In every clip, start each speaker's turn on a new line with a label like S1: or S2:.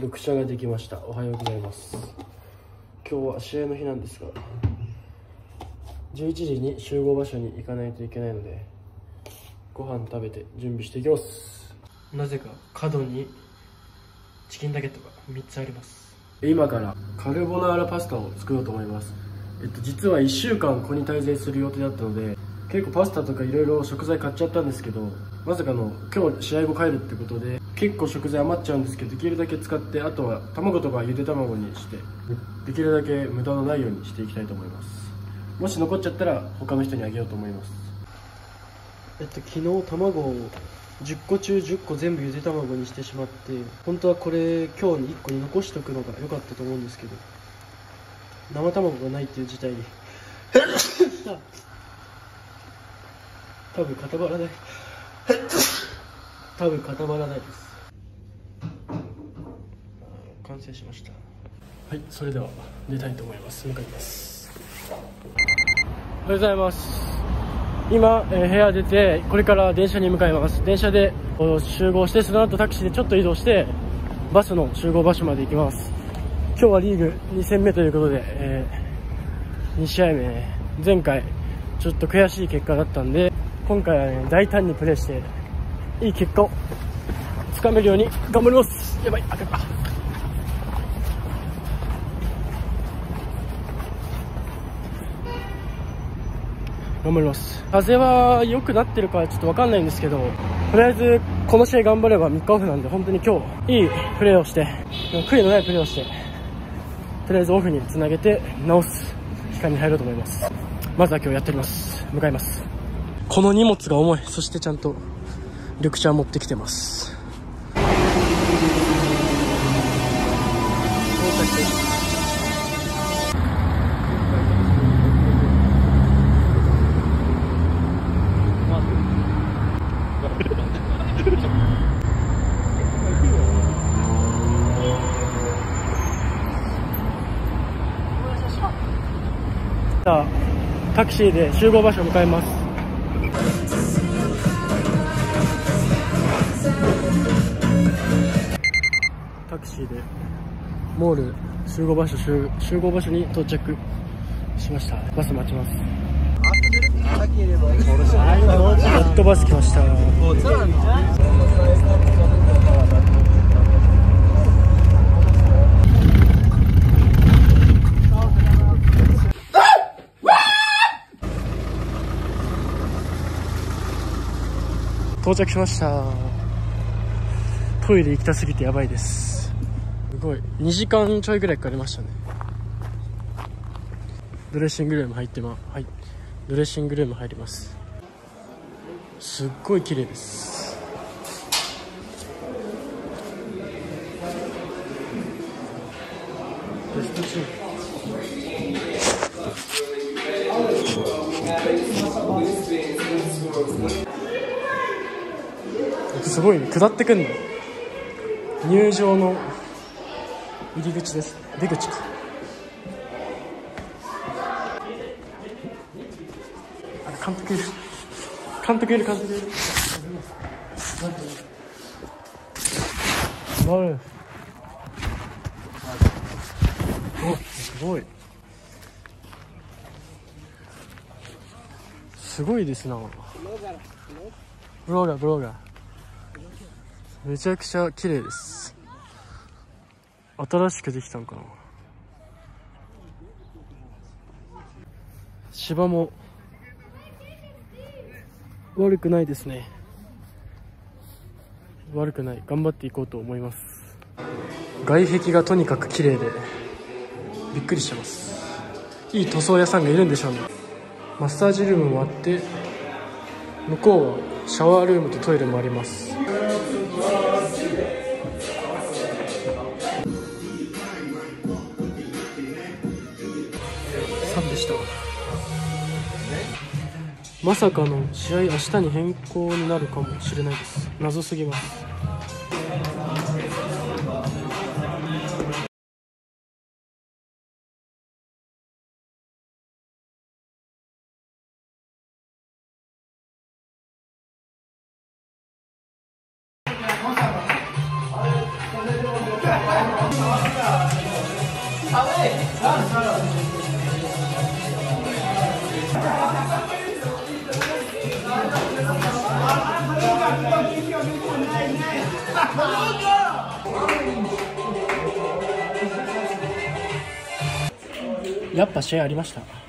S1: 緑茶ができました。おはようございます。今日は試合の日なんですが11時に集合場所に行かないといけないのでご飯食べて準備していきます。なぜか角にチキンナゲットが3つあります。今からカルボナーラパスタを作ろうと思います。えっと実は1週間ここに滞在する予定だったので結構パスタとかいろいろ食材買っちゃったんですけどまさかの今日試合後帰るってことで結構食材余っちゃうんですけどできるだけ使ってあとは卵とかゆで卵にしてできるだけ無駄のないようにしていきたいと思います。もし残っちゃったら他の人にあげようと思います。えっと昨日卵を10個中10個全部ゆで卵にしてしまって本当はこれ今日に1個に残しとくのが良かったと思うんですけど生卵がないっていう事態に 多分固まらない。多分固まらないです。完成しました。はいそれでは出たいと思います。向かいます。おはようございます。今、えー、部屋出てこれから電車に向かいます。電車で集合してその後タクシーでちょっと移動してバスの集合場所まで行きます。今日はリーグ2戦目ということで、えー、2試合目。前回ちょっと悔しい結果だったんで今回はね大胆にプレーしていい結果をつかめるように頑張ります。やばいあかん。頑張ります。風は良くなってるかちょっと分かんないんですけどとりあえずこの試合頑張れば3日オフなんで本当に今日いいプレーをして悔いのないプレーをしてとりあえずオフにつなげて直す期間に入ろうと思います。まずは今日やっております。向かいます。この荷物が重い。そしてちゃんと緑茶持ってきてます。タクシーで集合場所向かいます。タクシーでモール集合場所集集合場所に到着しました。バス待ちます。やっとバス来ました到着しました。トイレ行きたすぎてやばいです。すごい。2時間ちょいぐらいかかりましたね。ドレッシングルーム入ってまはい。ドレッシングルーム入ります。すっごい綺麗です。ベストシーンすごい、ね、下ってくんの。入場の入り口です。出口か。あれ監督いる。監督いる監督いる。なるおすごい。すごいですな。ブロガーブロガーめちゃくちゃ綺麗です。新しくできたんかな。芝も悪くないですね。悪くない。頑張っていこうと思います。外壁がとにかく綺麗でびっくりしてます。いい塗装屋さんがいるんでしょうね。マッサージルームもあって向こうはシャワールームとトイレもあります。まさかの試合明日に変更になるかもしれないです。謎すぎます。やっぱ試合ありました。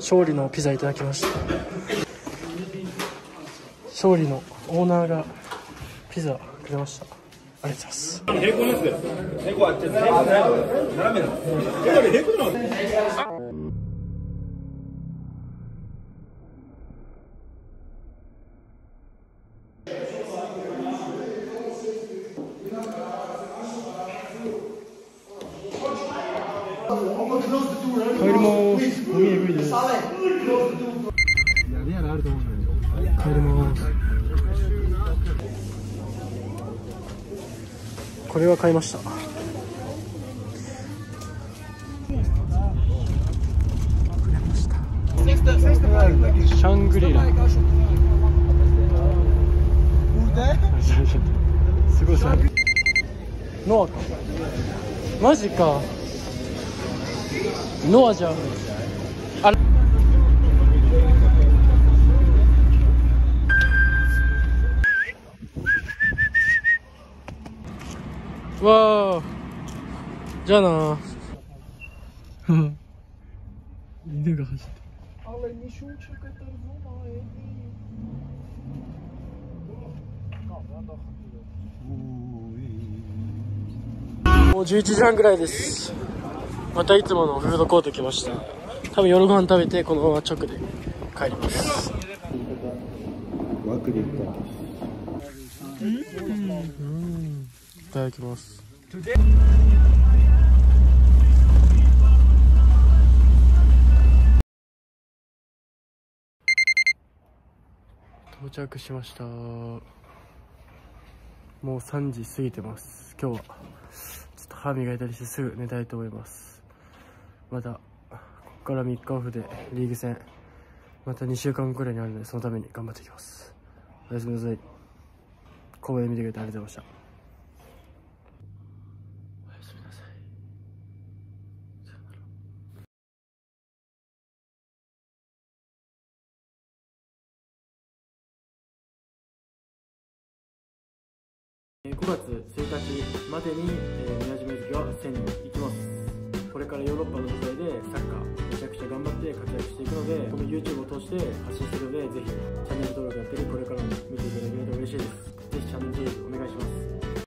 S1: 勝利のピザいただきました。勝利のオーナーがピザくれました。ありがとうございます。
S2: 平行です平行あっち斜めの。平行なの
S1: 帰りますゴミエビです帰りますこれは買いました。シャングリラ。すごいさノアか。マジか。ノアじゃん。あれ？わあじゃあな。犬が走ってもう11時半ぐらいです。またいつものフードコート来ました。多分夜ご飯食べてこのまま直で帰ります。
S2: 枠でいった
S1: いただきます。到着しました。もう3時過ぎてます。今日はちょっと歯磨いたりしてすぐ寝たいと思います。またここから3日オフでリーグ戦また2週間くらいにあるのでそのために頑張っていきます。おやすみなさい。ここまで見てくれてありがとうございましたおやすみなさいさよならえー5月1日までに、えー、宮島ゆずきは1000人行きますこれからヨーロッパの舞台でサッカーめちゃくちゃ頑張って活躍していくのでこの YouTube を通して発信するのでぜひチャンネル登録やってるこれからも見ていただけると嬉しいです。ぜひチャンネル登録お願いします。